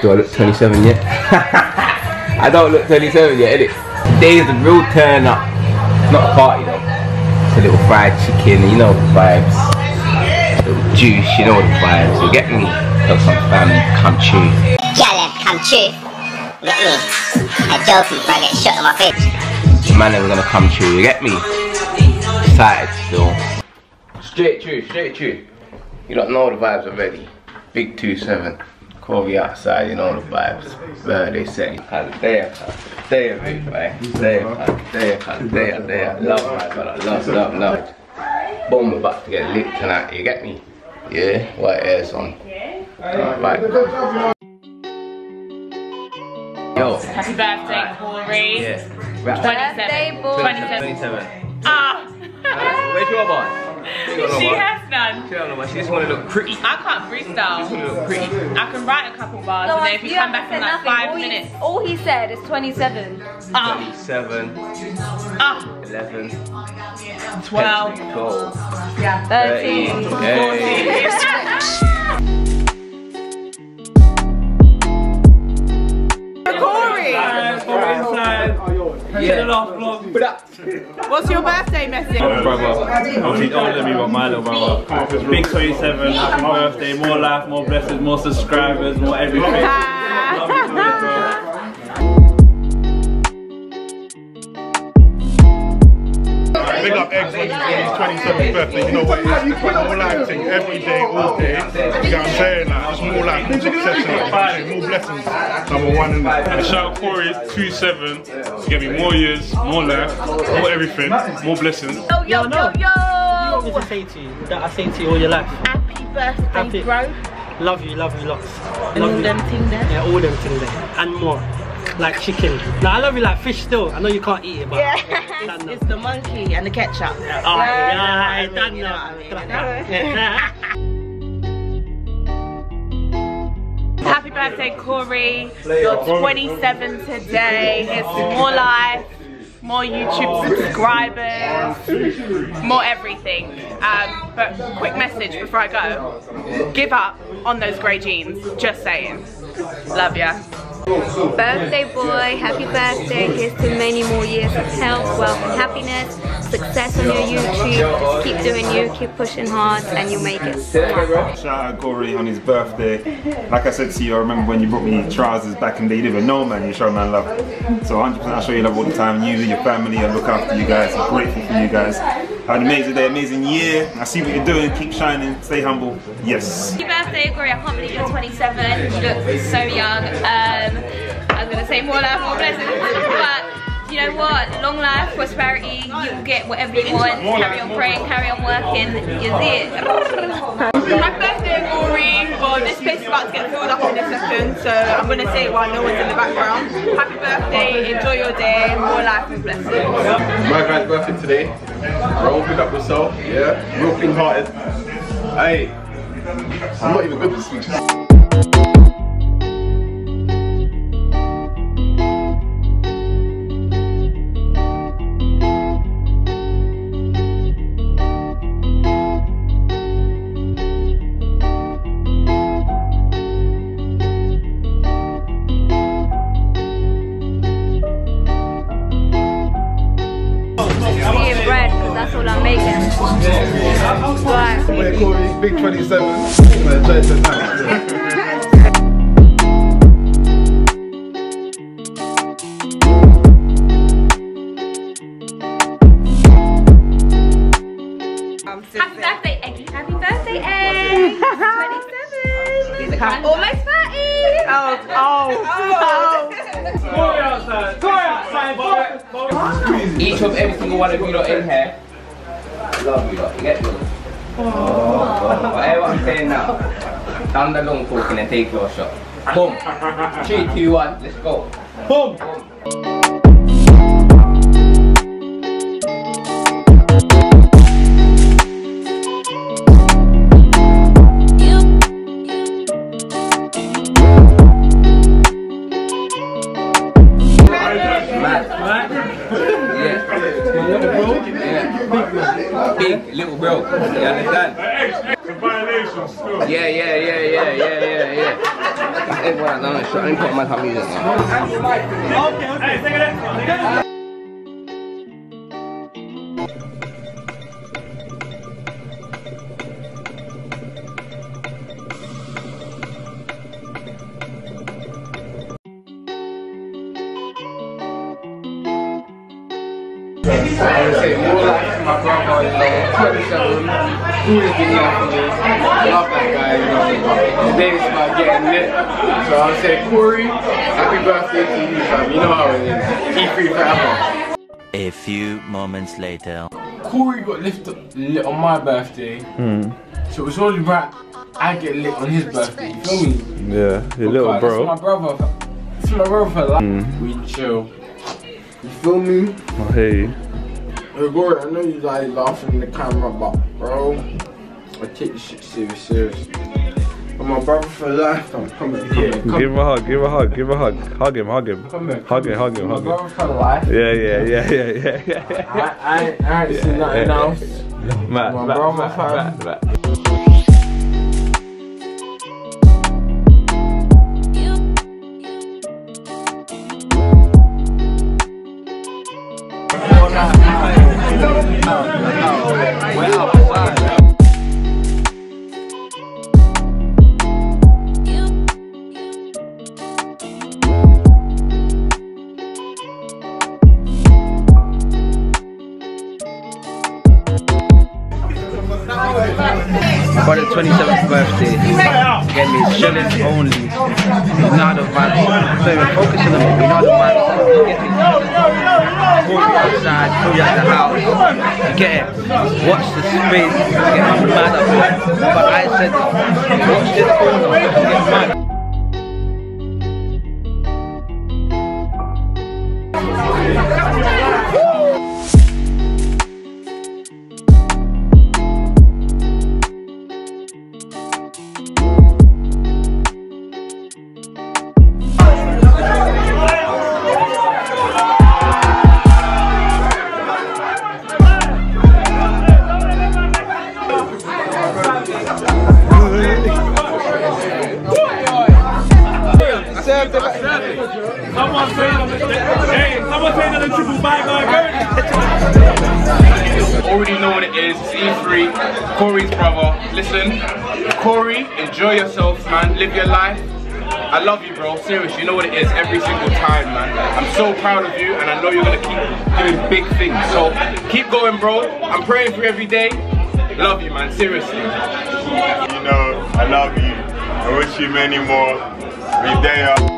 Do I look 27 yet? I don't look 27 yet, innit? Today's the real turn up. It's not a party though. It's a little fried chicken, you know the vibes. A little juice, you know the vibes. You get me? Got some family come true. Caleb, come true. Get me? I joke joking before I get shot in my face. Man, are gonna come true. You get me? Excited still. Straight true, straight true. You don't know the vibes already. Big 2-7. Cory outside, you know the vibes. Birthday say. There, there, big boy. There, there, there, there. Love my brother. Love, love, love. Boom, we're about to get lit tonight. You get me? Yeah, white air's on. Alright. Yo. Happy birthday, Cory. Yeah. Rap. 27. boy. 27. 27. Ah! Where's your boss? she has none. She don't know why. She just want to look pretty. I can't freestyle. She just want to look pretty. I can write a couple bars, no, and then if you, you come back in like nothing. five all minutes. He, all he said is 27. Uh, 27. Uh, 11. 12. 12. Yeah. 13. 13. 14. Yeah. what's your birthday message? brother. Obviously older than me, but my little brother. Big 27, happy birthday, more life, more blessings, more subscribers, more everything. Ah. Big up eggs on his 27th birthday, you know what it is. More life thing, every day, all day. You get what I'm saying? Like, just more life, more success, and more blessings. Number one in that. And shout out Cory 27 to get me more years, more life, more everything, more blessings. Yo, yo, yo, yo! What to say to you? That I say to you all your life. Happy birthday, Happy- bro. Love you, love you lots. And love all you. them things there. Yeah, all them things there. And more. Like chicken. Now I love you like fish still. I know you can't eat it, but done now. It's the monkey and the ketchup. Oh, yeah, yeah, done you know now. what I mean. Happy birthday, Cory. You're 27 today. It's more life, more YouTube subscribers, more everything. Um, but quick message before I go. Give up on those grey jeans. Just saying. Love ya. Birthday boy, happy birthday. Here's to many more years of health, wealth, and happiness. Success on your YouTube. Just keep doing you, keep pushing hard, and you'll make it. Shout out Cory on his birthday. Like I said to you, I remember when you brought me trousers back in the day. You didn't even know, man. You show man love. So 100% I show you love all the time. You, your family, I look after you guys. I'm grateful for you guys. Have an amazing day, amazing year. I see what you're doing. Keep shining. Stay humble. Yes. Happy birthday, Cory. I can't believe you're 27. You look so young. Um, I was going to say more life, more blessings. But you know what? Long life, prosperity. You will get whatever you want. Carry on praying, carry on working. You see it. Happy birthday, Cory. Well, this place is about to get filled up in a second, so I'm going to say it while no one's in the background. Happy birthday, enjoy your day, more life and blessings. My guy's birthday today. Bro, pick up yourself. Yeah. Real clean hearted. Hey. I'm not even good with speeches. I'm making. Right. Hey, Cory, big 27. Man, try to nice. Happy birthday, Eggy. Happy birthday, Egg. 27. Almost 30. Oh, oh, oh. Each of every single one of you lot in here. Love you lot. You get me? Oh, oh whatever I'm saying now. Down the long talking and take your shot. Boom. Three, two, one. Let's go. Boom. Mad. Yeah. Big little bro. You understand? Yeah, yeah, yeah, yeah, yeah, yeah, yeah. everyone down the shot. Let me put my top music now. Hey, take it. I my brother, you know, 27, always been there for. Love that guy, you know. Today is about getting lit. So I would say, Cory, happy birthday to you, fam. You know how it is. E3 forever. A few moments later. Cory got lifted lit on my birthday. Hmm. So it's only right I get lit on his birthday. You feel me? Yeah, your little bro. It's my brother. It's my brother for life. Hmm. We chill. You feel me? Oh, hey. Hey, Cory, I know you like laughing in the camera, but bro, I take this shit serious, serious. I'm my brother for life. I'm coming. Come here. Come Give him a hug, give him a hug, give him a hug. Hug him, hug him. Come here. Hug him, hug him, My hug him. brother for life. Yeah, yeah, yeah, yeah, yeah, yeah. I, I, ain't- I ain't seen nothing yeah. else. Matt, My Matt, brother Matt, fam. Matt, Matt. For birthday, get me chillin' only. You know the vibes. So even focusing on it, you how the vibes. Get me. You outside, pull you out the house. You get it. Watch the space. Get mad at up. But I said, watch this corner. Get mad. Someone Already know what it is. It's E3, Cory's brother. Listen, Cory, enjoy yourself, man. Live your life. I love you, bro. Serious, you know what it is every single time, man. I'm so proud of you, and I know you're gonna keep doing big things. So keep going, bro. I'm praying for you every day. Love you, man. Seriously. You know, I love you. I wish you many more. Be.